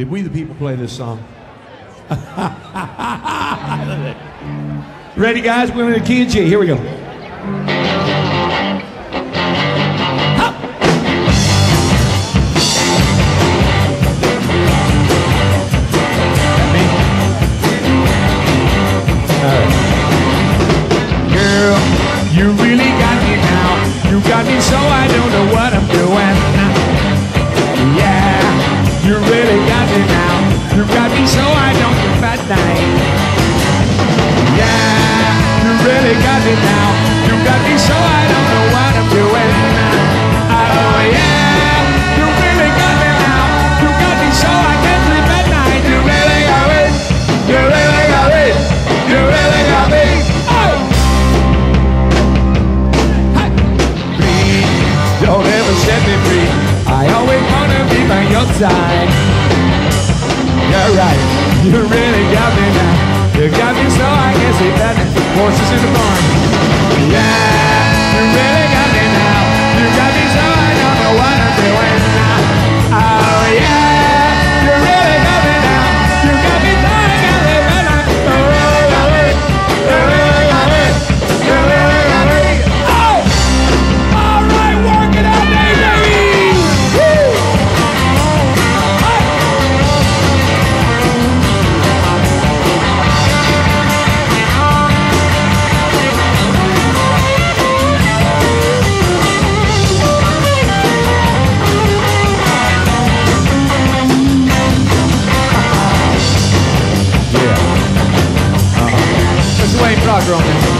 Did we the people play this song? Ready, guys? We're in the key of G. Here we go. Girl, you really got me now. You got me so I know You're right, you really got me now. You got me so I can't see that horses in the barn. Squadron.